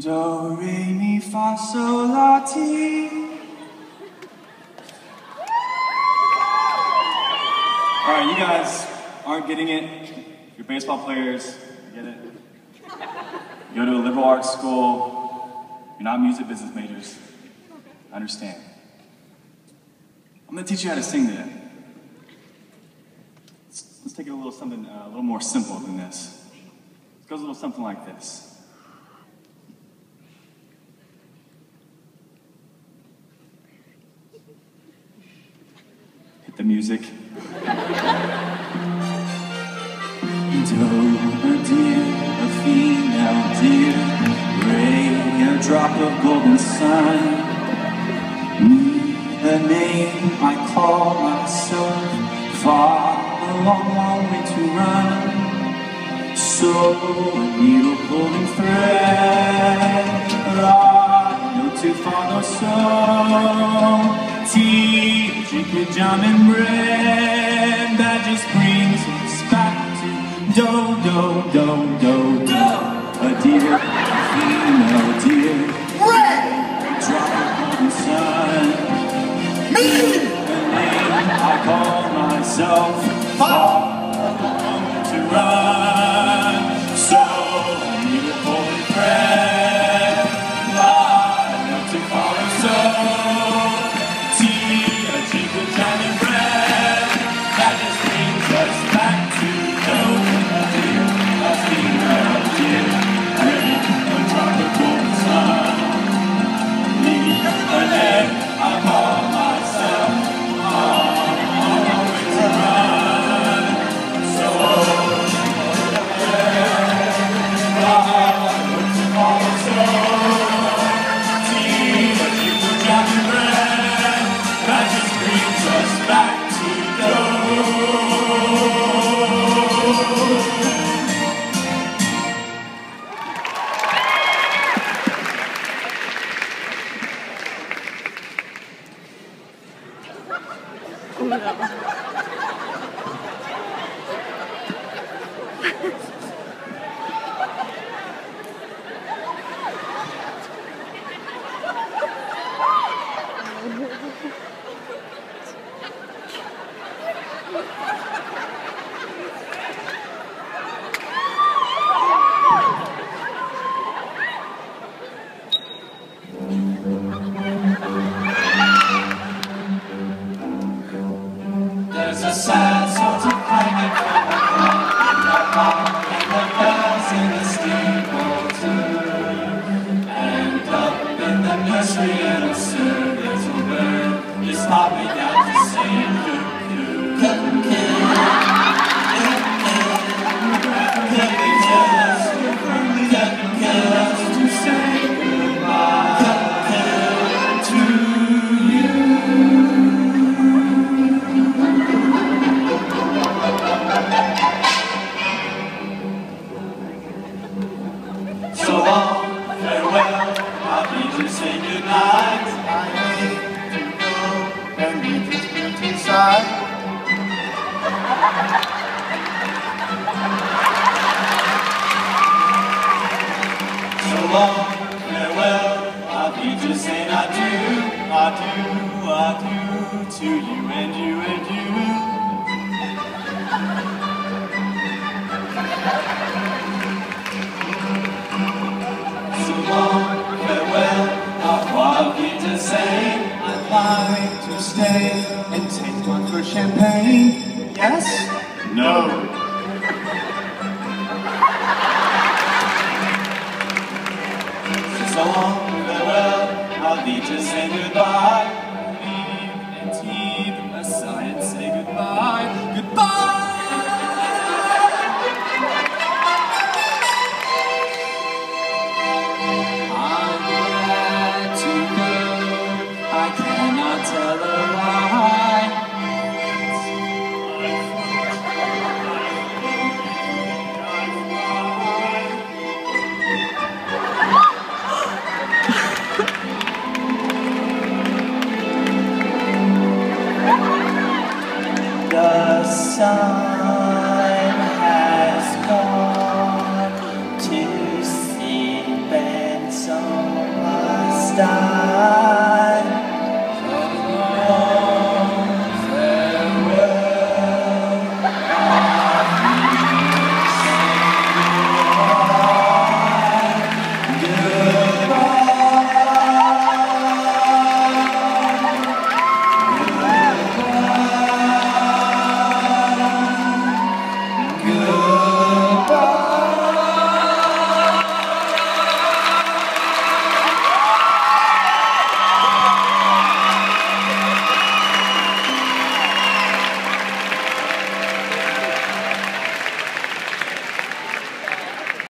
Do, re, mi, fa, sol, la, ti. All right, you guys aren't getting it. You're baseball players. You get it. You go to a liberal arts school. You're not music business majors. I understand. I'm gonna teach you how to sing today. Let's, let's take it a little something uh, a little more simple than this. It goes a little something like this. The music. Do a deer, a female deer, ray, a drop of golden sun. Me, the name I call myself, far, a long, long way to run. So, a needle pulling thread, I no too far, no so. Tea, drink with jam and bread, that just brings us back to do, do, do, do, do. A deer, a female deer, drop of golden sun. Me! The name I call myself, far No. To say goodnight. I hate to go and leave this beauty side. So long, farewell, I'll need to say adieu, adieu, adieu to you and you and you. To stay and take one for champagne. Yes? no. So long, farewell, I'll need to say goodbye.